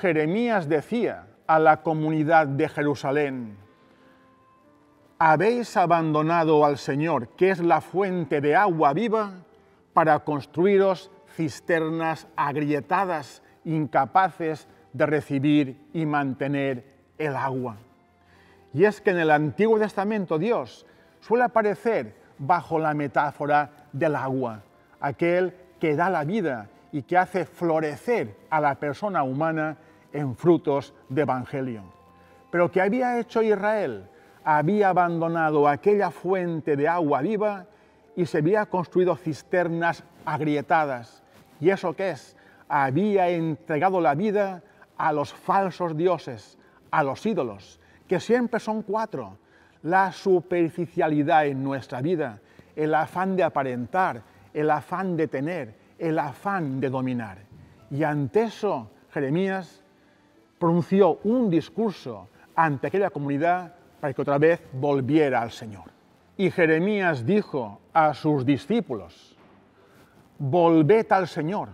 Jeremías decía a la comunidad de Jerusalén, habéis abandonado al Señor, que es la fuente de agua viva, para construiros cisternas agrietadas, incapaces de recibir y mantener el agua. Y es que en el Antiguo Testamento Dios suele aparecer bajo la metáfora del agua, aquel que da la vida y que hace florecer a la persona humana en frutos de evangelio. Pero que había hecho Israel, había abandonado aquella fuente de agua viva y se había construido cisternas agrietadas. ¿Y eso qué es? Había entregado la vida a los falsos dioses, a los ídolos, que siempre son cuatro. La superficialidad en nuestra vida, el afán de aparentar, el afán de tener, el afán de dominar. Y ante eso, Jeremías pronunció un discurso ante aquella comunidad para que otra vez volviera al Señor. Y Jeremías dijo a sus discípulos, volved al Señor,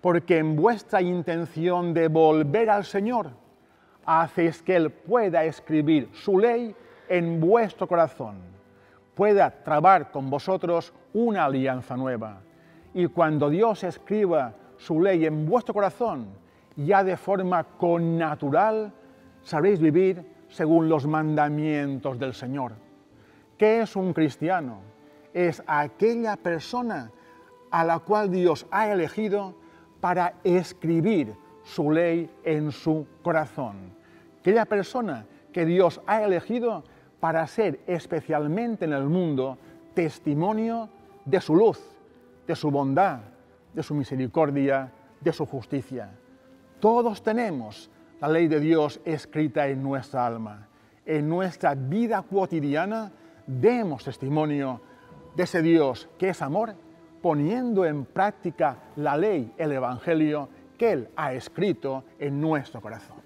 porque en vuestra intención de volver al Señor, hacéis que Él pueda escribir su ley en vuestro corazón, pueda trabar con vosotros una alianza nueva. Y cuando Dios escriba su ley en vuestro corazón, ya de forma connatural sabréis vivir según los mandamientos del Señor. ¿Qué es un cristiano? Es aquella persona a la cual Dios ha elegido para escribir su ley en su corazón. Aquella persona que Dios ha elegido para ser especialmente en el mundo testimonio de su luz, de su bondad, de su misericordia, de su justicia. Todos tenemos la ley de Dios escrita en nuestra alma. En nuestra vida cotidiana demos testimonio de ese Dios que es amor, poniendo en práctica la ley, el Evangelio que Él ha escrito en nuestro corazón.